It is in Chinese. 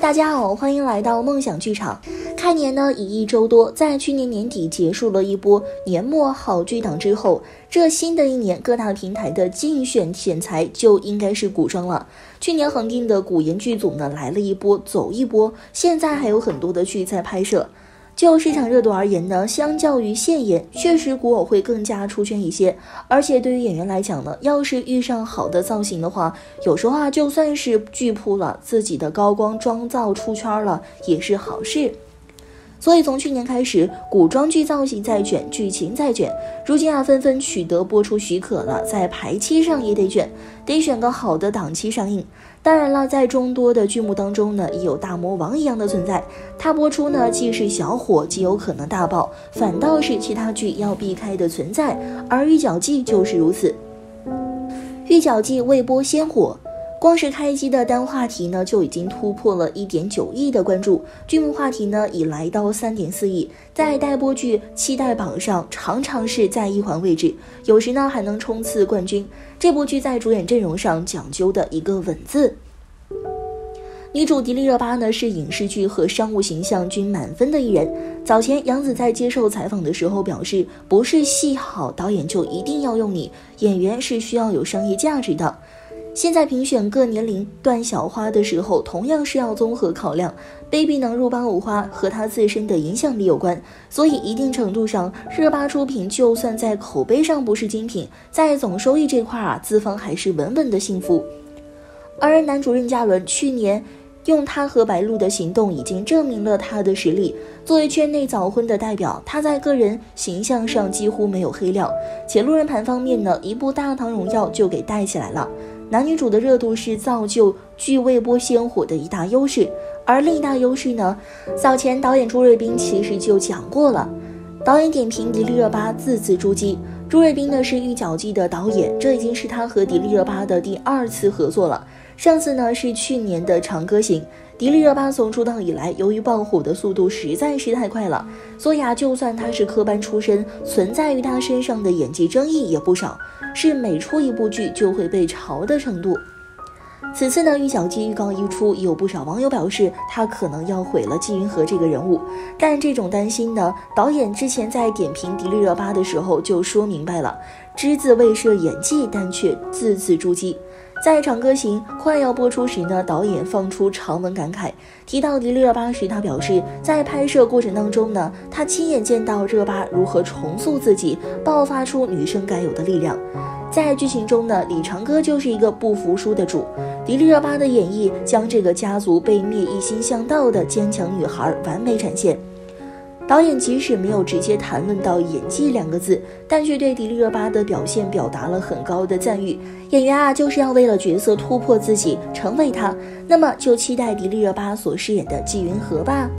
大家好，欢迎来到梦想剧场。开年呢，以一周多，在去年年底结束了一波年末好剧档之后，这新的一年各大平台的竞选选材就应该是古装了。去年恒定的古言剧组呢，来了一波走一波，现在还有很多的剧在拍摄。就市场热度而言呢，相较于现演，确实古偶会更加出圈一些。而且对于演员来讲呢，要是遇上好的造型的话，有时候啊，就算是剧扑了，自己的高光妆造出圈了，也是好事。所以从去年开始，古装剧造型在卷，剧情在卷，如今啊纷纷取得播出许可了，在排期上也得卷，得选个好的档期上映。当然了，在众多的剧目当中呢，也有大魔王一样的存在，它播出呢既是小火，极有可能大爆，反倒是其他剧要避开的存在。而《御角记》就是如此，《御角记》未播先火。光是开机的单话题呢，就已经突破了一点九亿的关注，剧目话题呢已来到三点四亿，在待播剧期待榜上常常是在一环位置，有时呢还能冲刺冠军。这部剧在主演阵容上讲究的一个稳字，女主迪丽热巴呢是影视剧和商务形象均满分的艺人。早前杨紫在接受采访的时候表示，不是戏好导演就一定要用你，演员是需要有商业价值的。现在评选各年龄段小花的时候，同样是要综合考量，baby 能入八五花和她自身的影响力有关，所以一定程度上，热巴出品就算在口碑上不是精品，在总收益这块啊，资方还是稳稳的幸福。而男主任嘉伦去年用他和白鹿的行动，已经证明了他的实力。作为圈内早婚的代表，他在个人形象上几乎没有黑料，且路人盘方面呢，一部《大唐荣耀》就给带起来了。男女主的热度是造就剧未播先火的一大优势，而另一大优势呢，早前导演朱瑞斌其实就讲过了。导演点评迪丽热巴字字珠玑。朱瑞斌呢是《御角记》的导演，这已经是他和迪丽热巴的第二次合作了。上次呢是去年的《长歌行》。迪丽热巴从出道以来，由于爆火的速度实在是太快了，所以啊，就算她是科班出身，存在于她身上的演技争议也不少，是每出一部剧就会被嘲的程度。此次呢，《玉小鸡》预告一出，有不少网友表示她可能要毁了纪云和这个人物，但这种担心呢，导演之前在点评迪丽热巴的时候就说明白了，只字未设演技，但却字字珠玑。在《长歌行》快要播出时呢，导演放出长文感慨，提到迪丽热巴时，他表示，在拍摄过程当中呢，他亲眼见到热巴如何重塑自己，爆发出女生该有的力量。在剧情中呢，李长歌就是一个不服输的主，迪丽热巴的演绎将这个家族被灭一心向道的坚强女孩完美展现。导演即使没有直接谈论到演技两个字，但却对迪丽热巴的表现表达了很高的赞誉。演员啊，就是要为了角色突破自己，成为她。那么就期待迪丽热巴所饰演的纪云禾吧。